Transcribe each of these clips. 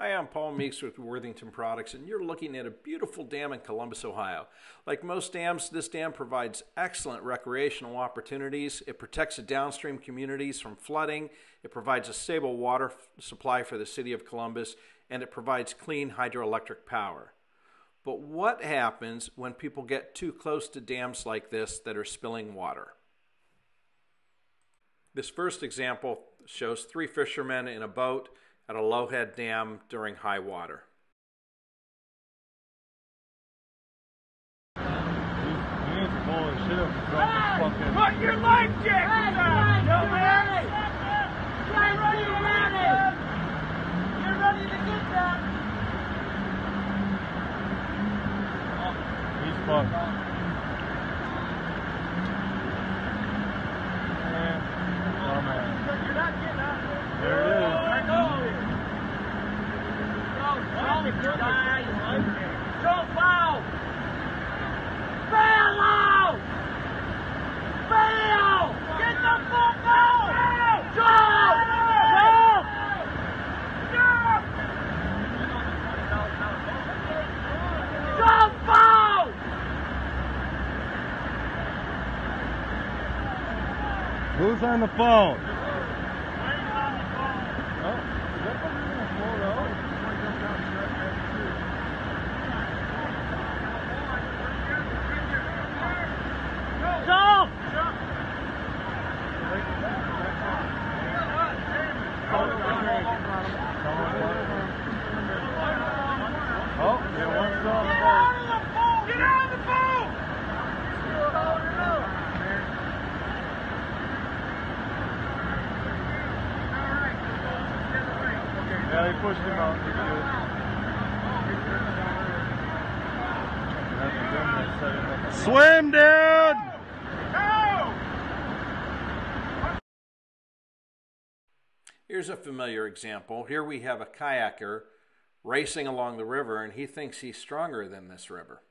Hi, I'm Paul Meeks with Worthington Products, and you're looking at a beautiful dam in Columbus, Ohio. Like most dams, this dam provides excellent recreational opportunities. It protects the downstream communities from flooding, it provides a stable water supply for the city of Columbus, and it provides clean hydroelectric power. But what happens when people get too close to dams like this that are spilling water? This first example shows three fishermen in a boat at a Lowhead Dam during high water. Put your life on! You're! You're. Oh man. You're not getting out of there. There it is. I know. Go, Don't foul! Bail out! Bail! Get the fuck out! Jump! Jump! Jump out! On the phone? Oh, is that fucking gonna float out? Jump! Oh, yeah, one's on the Get boat. out of the boat! Get out of the boat! Yeah, he pushed him out. He's good. Swim, dude! Here's a familiar example. Here we have a kayaker racing along the river, and he thinks he's stronger than this river.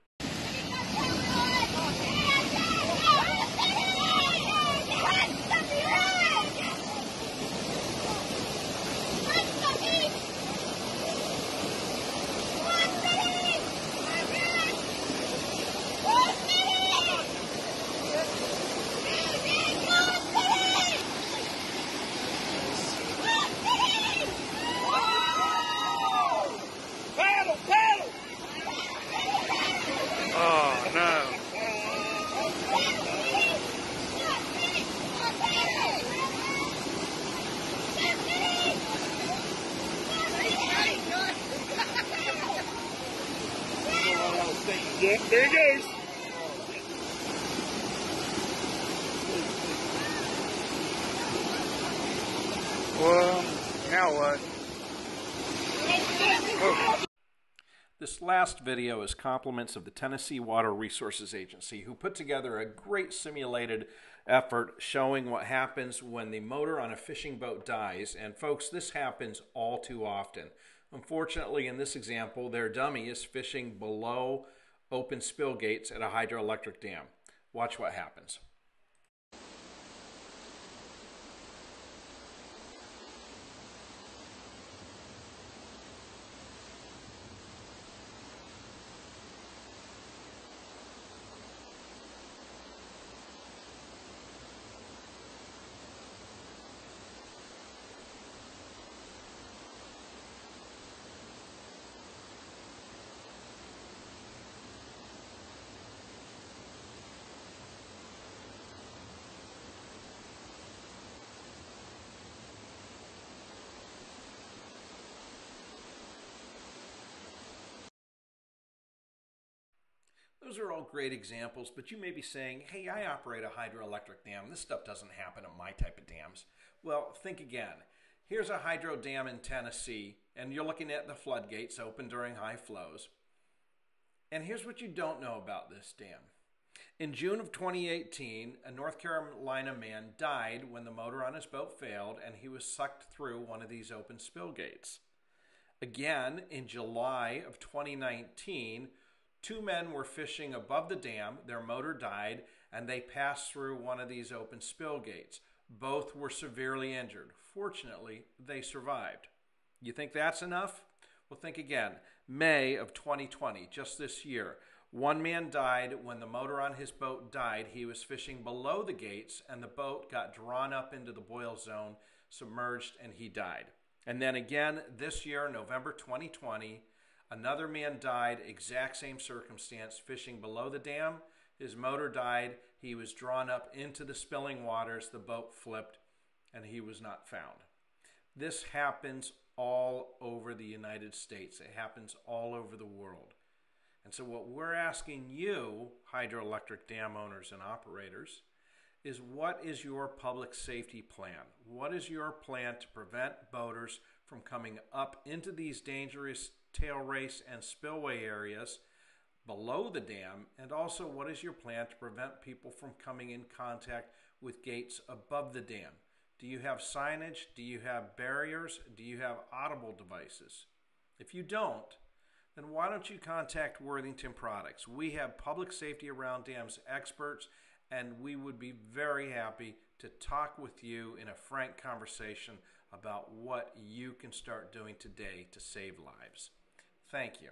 Yeah, there he goes. Well, now what? This last video is compliments of the Tennessee Water Resources Agency, who put together a great simulated effort showing what happens when the motor on a fishing boat dies. And folks, this happens all too often. Unfortunately, in this example, their dummy is fishing below open spill gates at a hydroelectric dam. Watch what happens. Those are all great examples, but you may be saying, hey, I operate a hydroelectric dam. This stuff doesn't happen at my type of dams. Well, think again. Here's a hydro dam in Tennessee, and you're looking at the floodgates open during high flows. And here's what you don't know about this dam. In June of 2018, a North Carolina man died when the motor on his boat failed and he was sucked through one of these open spill gates. Again, in July of 2019, two men were fishing above the dam, their motor died, and they passed through one of these open spill gates. Both were severely injured. Fortunately, they survived. You think that's enough? Well, think again. May of 2020, just this year, one man died when the motor on his boat died. He was fishing below the gates, and the boat got drawn up into the boil zone, submerged, and he died. And then again this year, November 2020, another man died, exact same circumstance, fishing below the dam. His motor died. He was drawn up into the spilling waters. The boat flipped, and he was not found. This happens all over the United States, it happens all over the world. And so, what we're asking you, hydroelectric dam owners and operators, is what is your public safety plan? What is your plan to prevent boaters from coming up into these dangerous tail race and spillway areas below the dam? And also, what is your plan to prevent people from coming in contact with gates above the dam? Do you have signage? Do you have barriers? Do you have audible devices? If you don't, then why don't you contact Worthington Products? We have public safety around dams experts, and we would be very happy to talk with you in a frank conversation about what you can start doing today to save lives. Thank you.